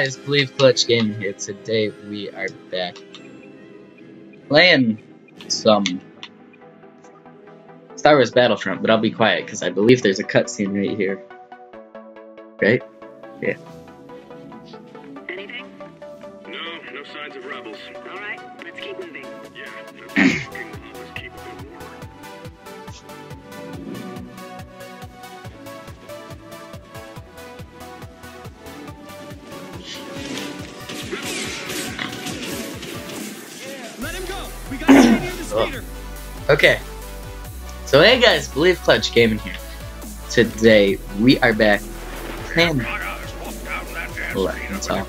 guys, Believe Clutch Gaming here. Today we are back playing some Star Wars Battlefront, but I'll be quiet because I believe there's a cutscene right here. Right? Yeah. Okay. So hey guys, Believe Clutch Gaming here. Today we are back playing on until then.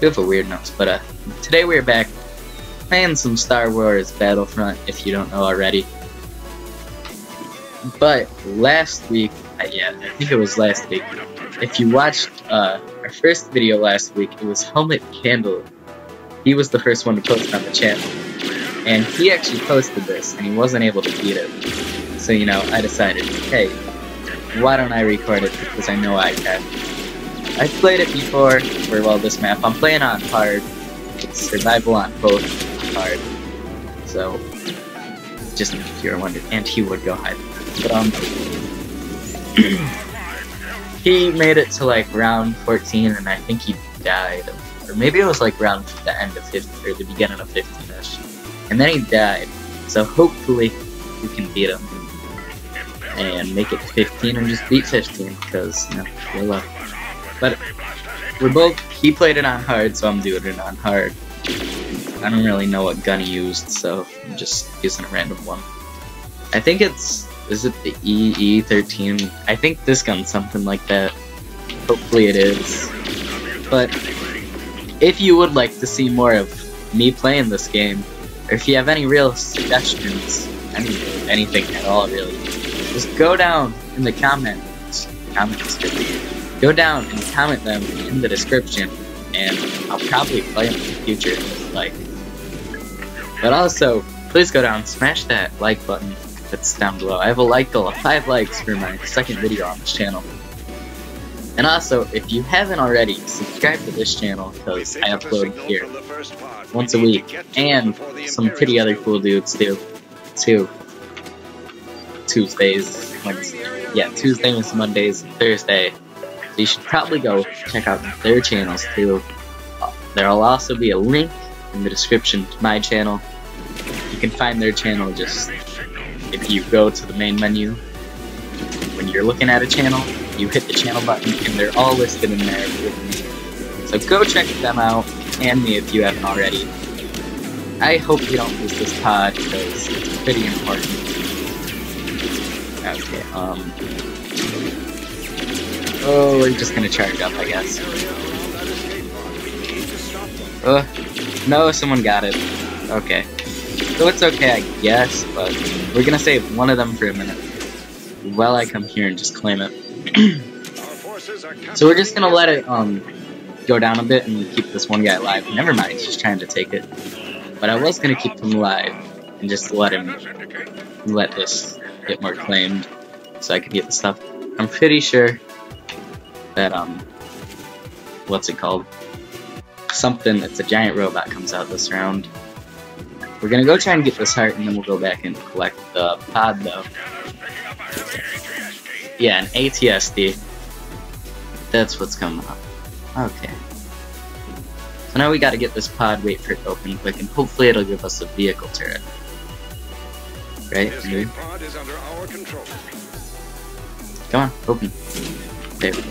We have a weird notes, but uh, today we're back playing some Star Wars Battlefront, if you don't know already. But last week, uh, yeah, I think it was last week. If you watched uh, our first video last week, it was Helmet Candle. He was the first one to post on the channel, and he actually posted this, and he wasn't able to beat it. So you know, I decided, hey, why don't I record it because I know I can. I've played it before, very well this map. I'm playing on hard. It's survival on Hoth hard. So, just if you're wondering, and he would go hide. But, um, he made it to like round 14 and I think he died. Or maybe it was like round the end of 15 or the beginning of 15ish. And then he died. So hopefully we can beat him and make it to 15 and just beat 15 because, you know, we're luck. But we're both. He played it on hard, so I'm doing it on hard. I don't really know what gun he used, so I'm just using a random one. I think it's. Is it the EE13? I think this gun's something like that. Hopefully it is. But if you would like to see more of me playing this game, or if you have any real suggestions, any anything at all really, just go down in the comments. Comments go down and comment them in the description, and I'll probably play them in the future. Like, but also, please go down, smash that like button that's down below. I have a like goal of five likes for my second video on this channel. And also, if you haven't already, subscribe to this channel because I upload here once a week, and some pretty other cool dudes too. Too. Tuesdays, Wednesdays. Yeah, Tuesdays, Mondays, Thursday. So you should probably go check out their channels too. There'll also be a link in the description to my channel. You can find their channel just if you go to the main menu. When you're looking at a channel, you hit the channel button and they're all listed in there with me. So go check them out and me if you haven't already. I hope you don't lose this pod because it's pretty important. Okay, um. Oh, we're just gonna charge up, I guess. Uh, no, someone got it. Okay. So it's okay, I guess, but we're gonna save one of them for a minute. While I come here and just claim it. So we're just gonna let it, um, go down a bit and keep this one guy alive. Never mind, he's just trying to take it. But I was gonna keep him alive and just let him, let this get more claimed so I could get the stuff. I'm pretty sure that, um, what's it called? Something that's a giant robot comes out this round. We're gonna go try and get this heart and then we'll go back and collect the pod though. Yeah, an ATST. That's what's coming up. Okay. So now we gotta get this pod, wait for it to open quick, and hopefully it'll give us a vehicle turret. Right? The Maybe? pod is under our control. Come on, open. There we go.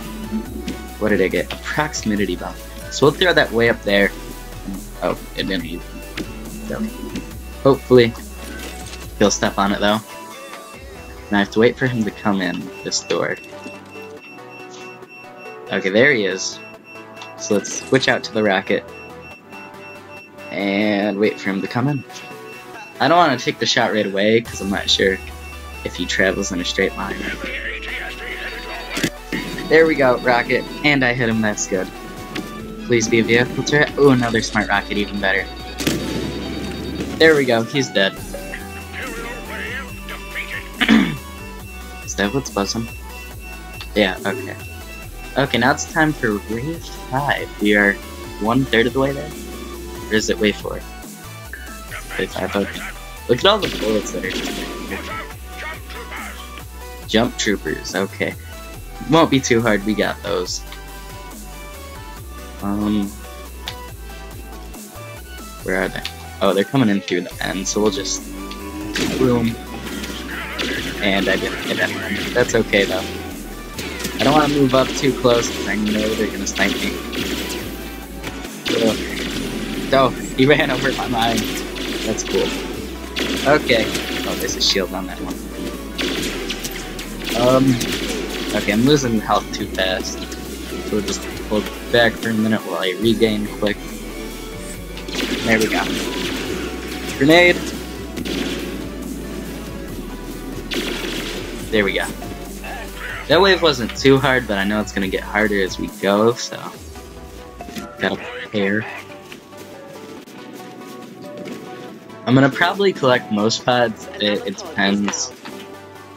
What did I get? A proximity bomb. So we'll throw that way up there. Oh, it didn't even. Hopefully, he'll step on it though. And I have to wait for him to come in this door. Okay, there he is. So let's switch out to the racket And wait for him to come in. I don't want to take the shot right away because I'm not sure if he travels in a straight line. There we go, rocket. And I hit him, that's good. Please be a vehicle turret. Oh, another smart rocket, even better. There we go, he's dead. Is that what's buzzing? Yeah, okay. Okay, now it's time for wave 5. We are one third of the way there? Or is it wave 4? Wave 5, okay. Look at all the bullets that are just there. Jump. Jump troopers, okay. Won't be too hard, we got those. Um, where are they? Oh, they're coming in through the end, so we'll just boom. And I didn't hit anyone. That's okay though. I don't want to move up too close because I know they're gonna snipe me. Ugh. Oh, he ran over my mine. That's cool. Okay. Oh, there's a shield on that one. Um. Okay, I'm losing health too fast. So we'll just hold back for a minute while I regain quick. There we go. Grenade. There we go. That wave wasn't too hard, but I know it's gonna get harder as we go, so gotta prepare. I'm gonna probably collect most pods. It, it depends.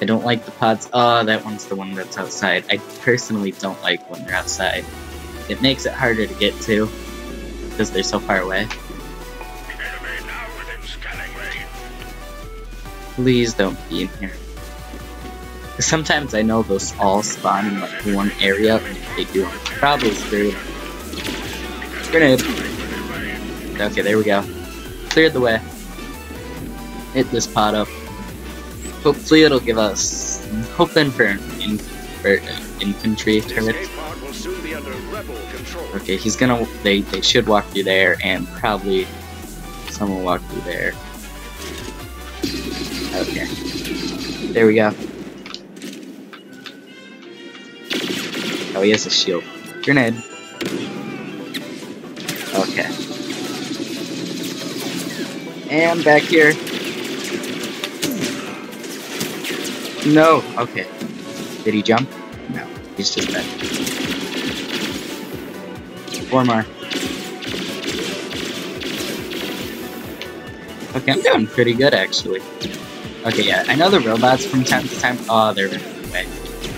I don't like the pods. Oh, that one's the one that's outside. I personally don't like when they're outside. It makes it harder to get to because they're so far away. Please don't be in here. Sometimes I know those all spawn in like one area, and if they do, I'm probably screwed. Grenade. Okay, there we go. Cleared the way. Hit this pot up. Hopefully it'll give us... Hoping for in, for an infantry This turret. escape pod will soon be under rebel control. Okay, he's gonna. They they should walk through there, and probably someone will walk through there. Okay, there we go. Oh, he has a shield. Grenade. Okay. And back here. No. Okay. Did he jump? No. He's just dead. Four more. Okay, I'm doing pretty good actually. Okay, yeah, I know the robots from time to time. Oh, they're running away.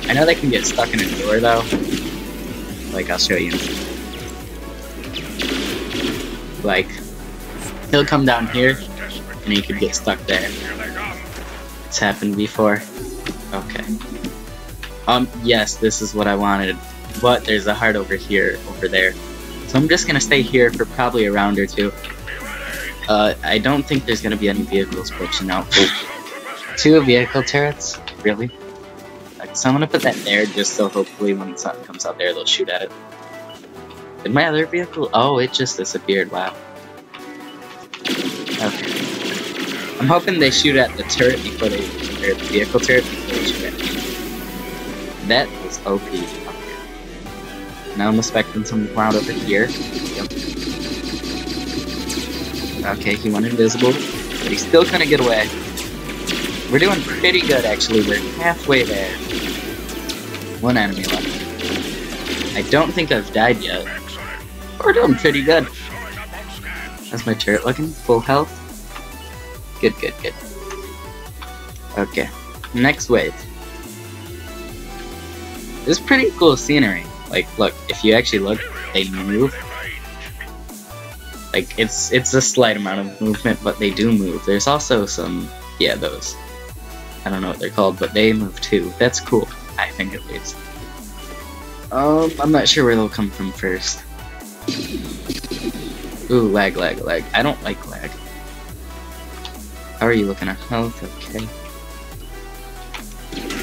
I know they can get stuck in a door though. Like, I'll show you. Like, he'll come down here and he could get stuck there. It's happened before. Okay. Um, yes, this is what I wanted. But there's a heart over here, over there. So I'm just gonna stay here for probably a round or two. Uh, I don't think there's gonna be any vehicles glitching out. Two vehicle turrets? Really? So I'm gonna put that there just so hopefully when something comes out there, they'll shoot at it. Did my other vehicle? Oh, it just disappeared. Wow. Okay. I'm hoping they shoot at the turret before they, or the vehicle turret before they shoot at me. That was OP. Now I'm expecting some cloud over here. Yep. Okay, he went invisible, but he's still gonna get away. We're doing pretty good, actually. We're halfway there. One enemy left. I don't think I've died yet. We're doing pretty good. How's my turret looking? Full health? Good, good, good. Okay. Next wave. This is pretty cool scenery. Like, look, if you actually look, they move. Like, it's it's a slight amount of movement, but they do move. There's also some, yeah, those. I don't know what they're called, but they move too. That's cool, I think at least. Um, I'm not sure where they'll come from first. Ooh, lag, lag, lag. I don't like lag. How are you looking at health? Okay.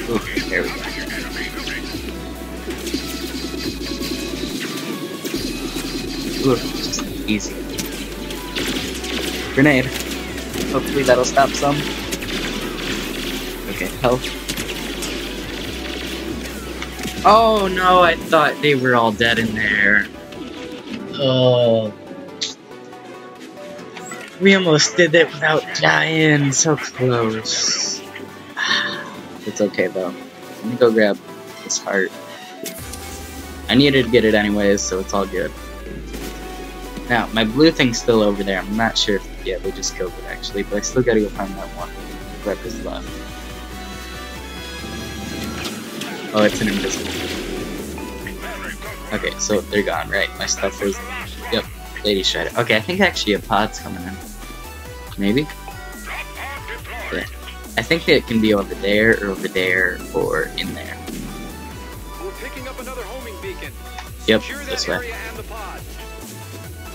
Ooh, there we go. Ooh, just easy. Grenade. Hopefully that'll stop some. Okay, health. Oh no, I thought they were all dead in there. Oh. We almost did it without dying. So close. It's okay though. Let me go grab this heart. I needed to get it anyways, so it's all good. Now, my blue thing's still over there. I'm not sure if, yeah, they just killed it actually, but I still gotta go find that one. Whoever's left. Oh, it's an invisible. Okay, so they're gone, right? My stuff is. Yep, Lady Shredder. Okay, I think actually a pod's coming in. Maybe? Yeah. I think it can be over there, or over there, or in there. We're picking up another homing beacon. Yep, Secure this way. area and the pod.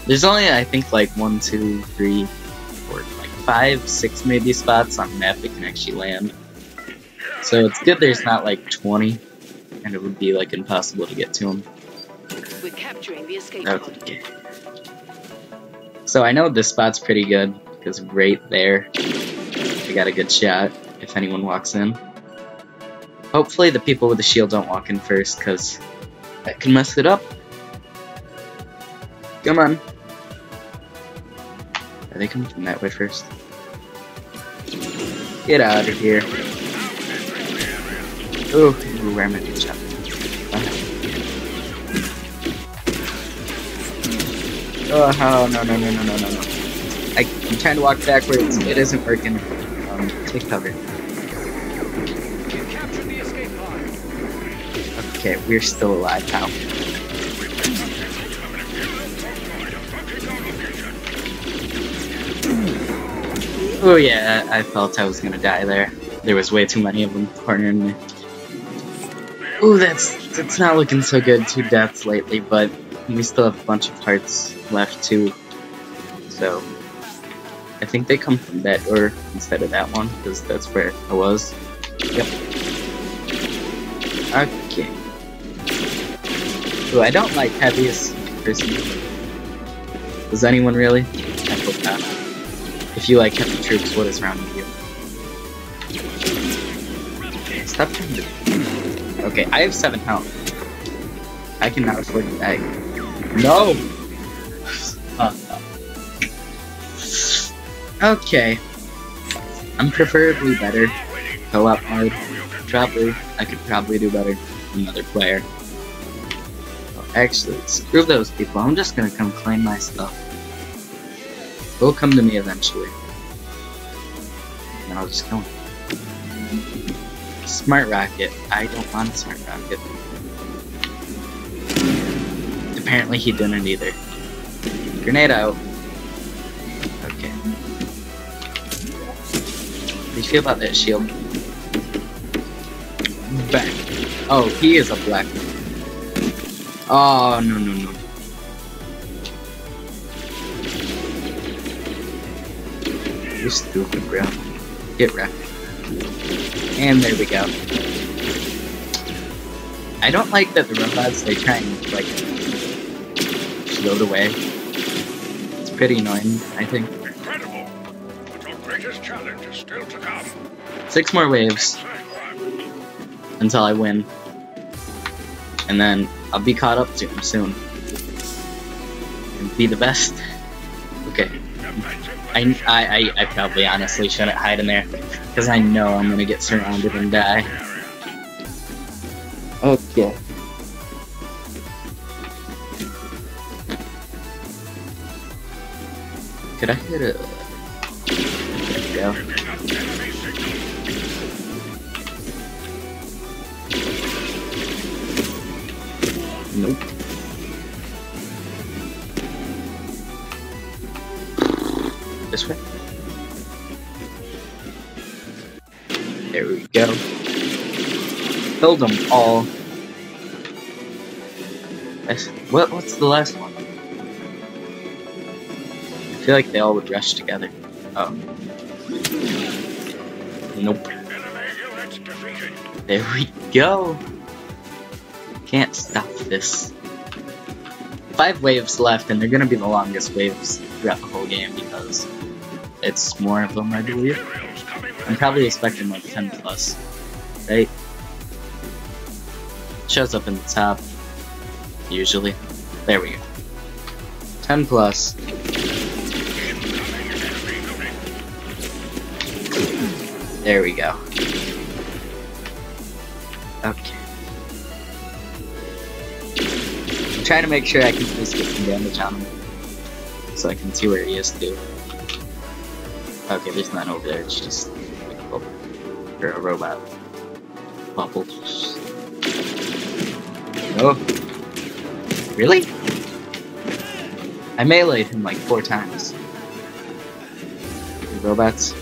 There's only, I think, like one, two, three, four, like five, six maybe spots on the map that can actually land. So it's good there's not like 20, and it would be like impossible to get to them. We're capturing the escape. So I know this spot's pretty good because right there, I got a good shot if anyone walks in. Hopefully the people with the shield don't walk in first because that can mess it up. Come on. Are they coming from that way first? Get out of here. Ooh, ooh where am I being shot? Oh, oh, no, no, no, no, no, no, no. I, I'm trying to walk backwards. It isn't working. Um, take cover. Okay, we're still alive now. Oh yeah, I felt I was gonna die there. There was way too many of them cornering me. Ooh, that's that's not looking so good. Two deaths lately, but we still have a bunch of hearts left too. So I think they come from that door instead of that one because that's where I was. Yep. Okay. Ooh, I don't like heaviest personally. Does anyone really? I hope not. If you like heavy troops, what is wrong with you? Stop trying to. Okay, I have seven health. I cannot afford to die. No! Uh, okay. I'm preferably better. Co-op mode. Probably. I could probably do better than another player. Well, actually, screw those people. I'm just gonna come claim my stuff. They'll come to me eventually. And I'll just kill them. Smart rocket. I don't want a smart rocket. Apparently he didn't either. Grenade out. Okay. How do you feel about that shield? Back. Oh, he is a black. Oh, no, no, no. You're stupid, bro. Get wrecked. And there we go. I don't like that the robots, they try and, like, float away. It's pretty annoying, I think. Incredible. But your greatest challenge is still to come. Six more waves until I win. And then I'll be caught up to him soon. And be the best. Okay. I, I, I, I probably honestly shouldn't hide in there. Because I know I'm gonna get surrounded and die. Okay. Could I hit a... There we go. Nope. Killed them all. That's- What? What's the last one? I feel like they all would rush together. Oh. Nope. There we go. Can't stop this. Five waves left, and they're gonna be the longest waves throughout the whole game because it's more of them, I believe. I'm probably expecting like 10 plus, right? Shows up in the top, usually. There we go. 10 plus. There we go. Okay. I'm trying to make sure I can at least get some damage on him. So I can see where he is too. Okay, there's none over there, it's just a a robot. Bubble. Oh. Really? I meleeed him like four times. Robots.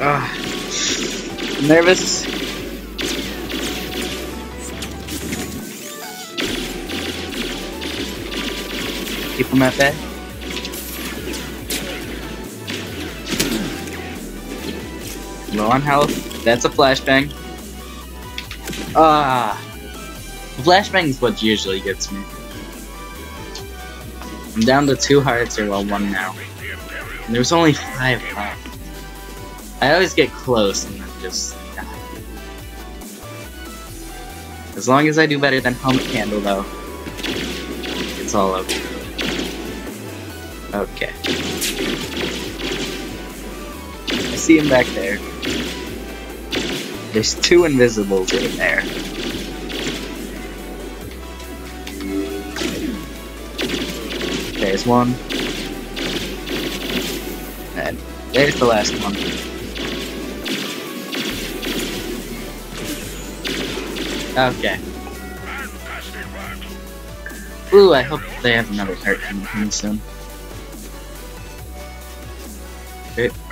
Ah. Nervous. Keep him at bay. Low on health. That's a flashbang. Ah. Flashbang is what usually gets me. I'm down to two hearts, or well, one now. And there's only five left. I always get close and then just die. As long as I do better than Helmet Candle, though, it's all okay. Okay. I see him back there. There's two invisibles in there. There's one. And there's the last one. Okay. Ooh, I hope they have another heart coming soon. Lookout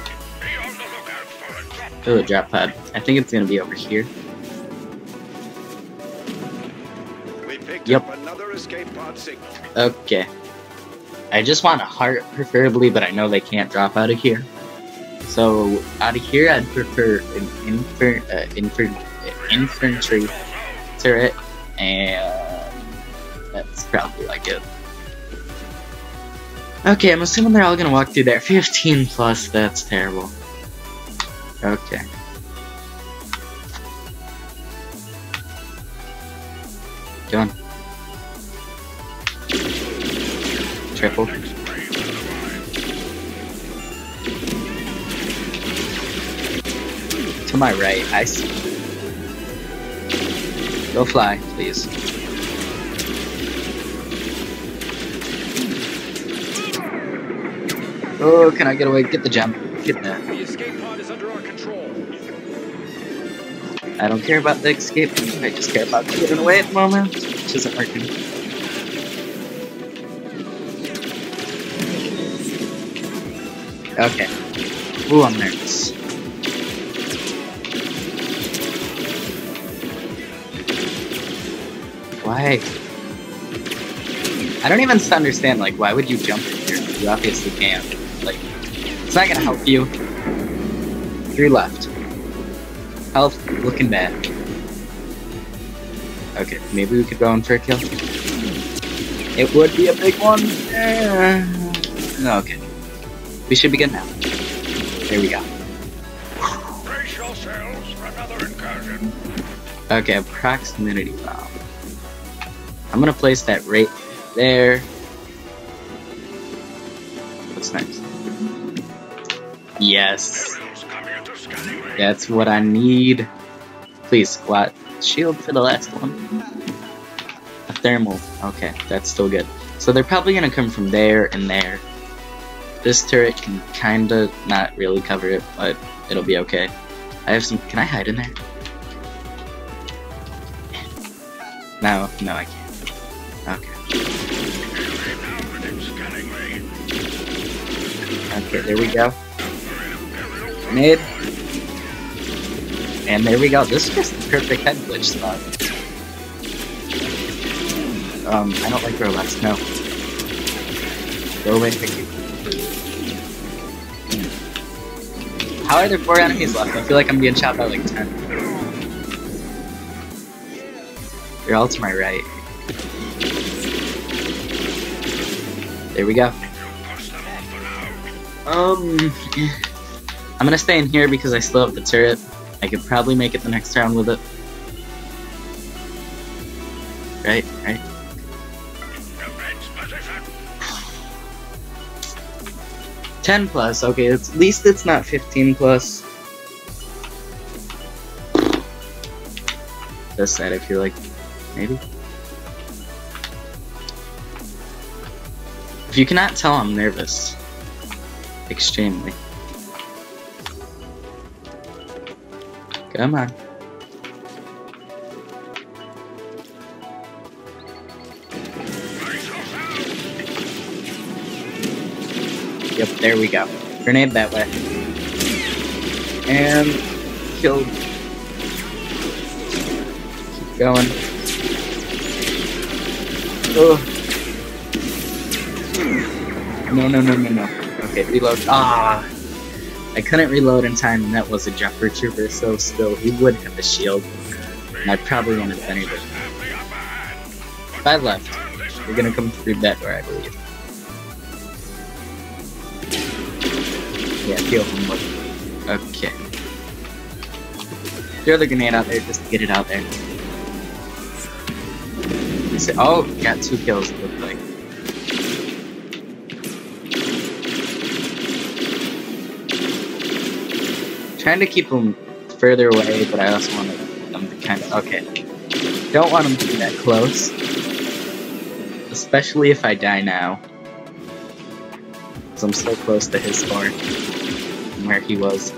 a drop. Ooh, drop pod. I think it's gonna be over here. We picked Yep. up another escape pod signal. Okay. I just want a heart, preferably, but I know they can't drop out of here. So, out of here, I'd prefer an infer, uh, infer, uh, infantry turret, and that's probably like it. Okay, I'm assuming they're all gonna walk through there. 15 plus, that's terrible. Okay. On. Triple. To my right, I see. Go fly, please. Oh, can I get away? Get the jump. Get that. The escape pod is under our. I don't care about the escape. I just care about getting away at the moment, which isn't working. Okay. Ooh, I'm nervous. Why? I don't even understand, like, why would you jump in here? You obviously can't. Like, it's not gonna help you. Three left. Health looking bad. Okay, maybe we could go on for a kill. It would be a big one. Eh, Okay. We should be good now. There we go. Brace yourselves for another incursion. Okay, proximity bomb. I'm gonna place that right there. What's next? Yes, that's what I need. Please, squat. Shield for the last one. A thermal. Okay, that's still good. So they're probably gonna come from there and there. This turret can kinda not really cover it, but it'll be okay. I have some. Can I hide in there? No, no, I can't. Okay. Okay, there we go. Mid. And there we go. This is just the perfect head glitch spot. Um, I don't like robots, no. Go away, thank you. How are there four enemies left? I feel like I'm being shot by like ten. You're all to my right. There we go. Um, I'm gonna stay in here because I still have the turret. I could probably make it the next round with it. Right, right. 10 plus, okay, at least it's not 15 plus. This side, I feel like, maybe. If you cannot tell, I'm nervous. Extremely. Come on. Yep, there we go. Grenade that way. And killed. Keep going. Oh. No, no, no, no, no. Okay, reload. Ah! I couldn't reload in time, and that was a jumper trooper, so still, he would have a shield. And I probably wouldn't have able to. Five left. We're gonna come through that door, I believe. Yeah, heal him. Okay. Throw the grenade out there just to get it out there. Oh, got two kills, it looked like. Trying to keep them further away, but I also want them to kind of. Okay. Don't want them to be that close. Especially if I die now. Because I'm so close to his score. From where he was.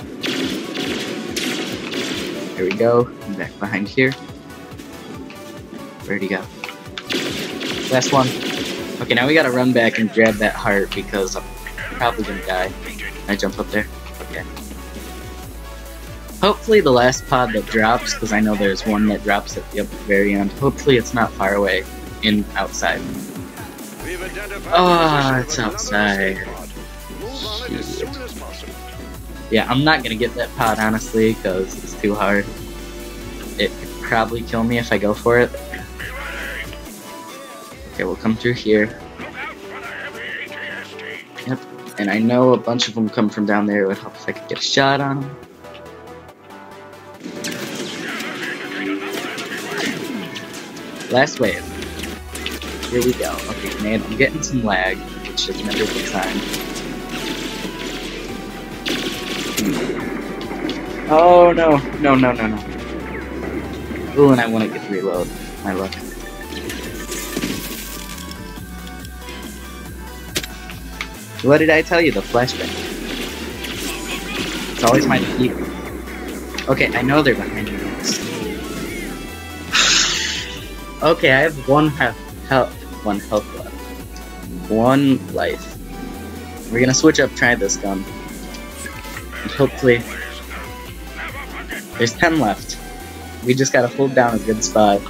There we go. I'm back behind here. Where'd he go? Last one. Okay, now we gotta run back and grab that heart because I'm probably gonna die. I jump up there? Hopefully the last pod that drops, because I know there's one that drops at the very end. Hopefully it's not far away, in outside. The it's outside. Yeah, I'm not gonna get that pod honestly, because it's too hard. It could probably kill me if I go for it. Okay, we'll come through here. ATST. And I know a bunch of them come from down there. It would help if I could get a shot on them. Last wave. Here we go. Okay, man, I'm getting some lag, which is never a good sign. Oh no, no, no, no, no. Ooh, and I want to get reload. My luck. What did I tell you? The flashbang. It's always my defeat. Okay, I know they're behind me. Okay, I have one health, health, one health left, one life. We're gonna switch up, try this gun, hopefully, there's ten left. We just gotta hold down a good spot, and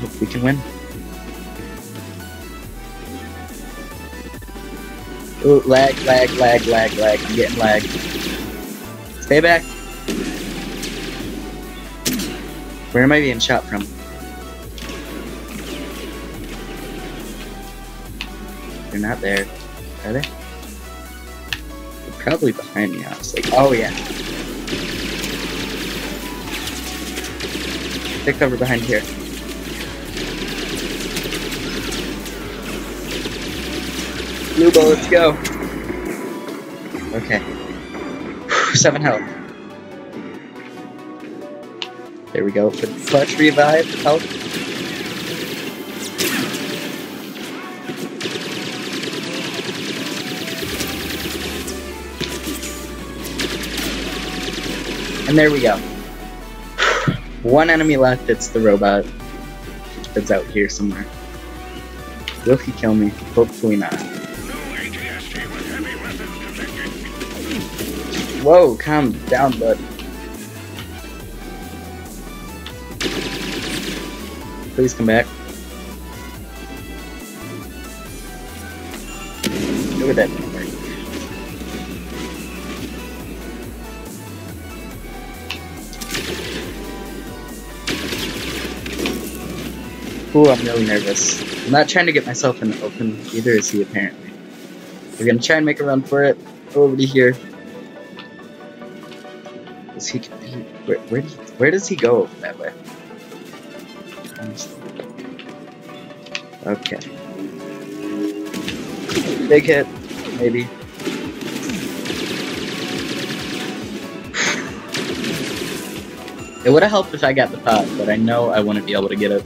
hope we can win. Ooh, lag, lag, lag, lag, lag. I'm getting lag. Stay back. Where am I being shot from? They're not there. Are they? They're probably behind me, honestly. Oh, yeah. Take cover behind here. Blue ball, let's go. Okay. Seven health. There we go. Clutch revive health. And there we go. One enemy left, it's the robot that's out here somewhere. Will he kill me? Hopefully not. Whoa, calm down, bud. Please come back. Look at that Ooh, I'm really nervous. I'm not trying to get myself in the open, either is he apparently. We're gonna try and make a run for it. Over to here. Is he, he where, where, where does he go that way? Okay. Big hit, maybe. It would have helped if I got the pot, but I know I wouldn't be able to get it.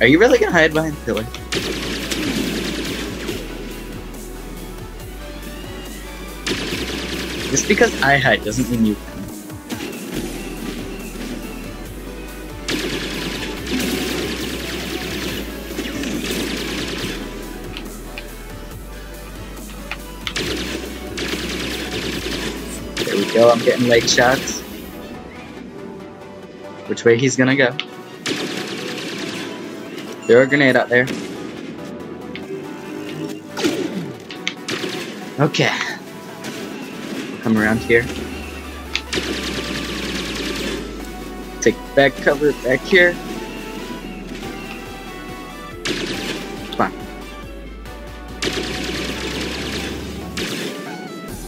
Are you really gonna hide behind the pillar? Just because I hide doesn't mean you can. There we go, I'm getting leg shots. Which way he's gonna go. Throw a grenade out there. Okay. Come around here. Take back cover back here. Come.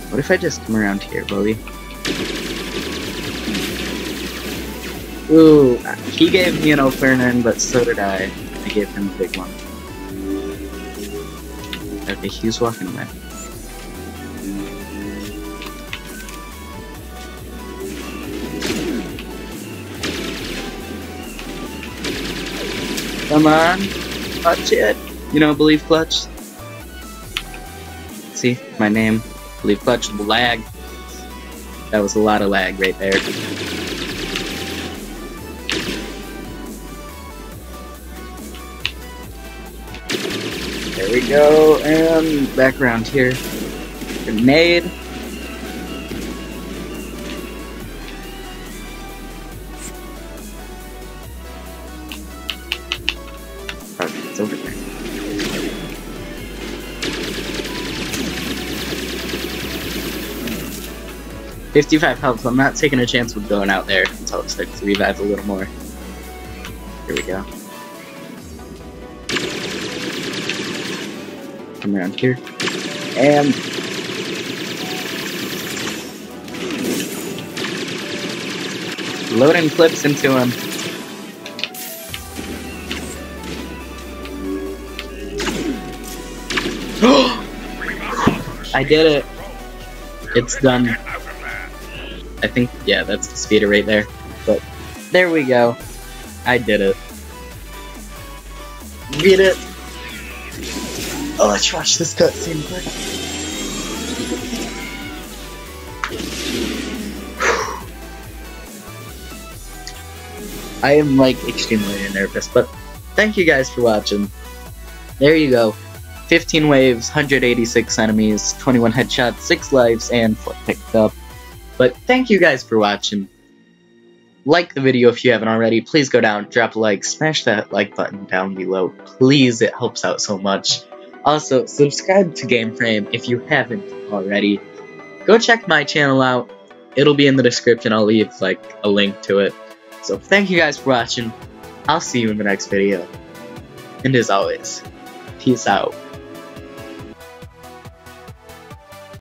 What if I just come around here, Bowie? Ooh, he gave me an opener, but so did I. I gave him a big one. Okay, he's walking away. Come on, clutch it. You know, believe clutch. See, my name, believe clutch, lag. That was a lot of lag right there. There we go, and back around here. Grenade. Okay, it's over. Fifty-five health. I'm not taking a chance with going out there until it starts to revive a little more. Here we go. Come around here. And loading clips into him. I did it. It's done. I think, yeah, that's the speeder right there. But there we go. I did it. Beat it. Oh, let's watch this cutscene quick. I am like extremely nervous, but thank you guys for watching. There you go. 15 waves, 186 enemies, 21 headshots, 6 lives, and 4 picked up. But thank you guys for watching. Like the video if you haven't already. Please go down, drop a like, smash that like button down below. Please, it helps out so much. Also, subscribe to GameFrame if you haven't already. Go check my channel out. It'll be in the description. I'll leave like a link to it. So thank you guys for watching. I'll see you in the next video. And as always, peace out.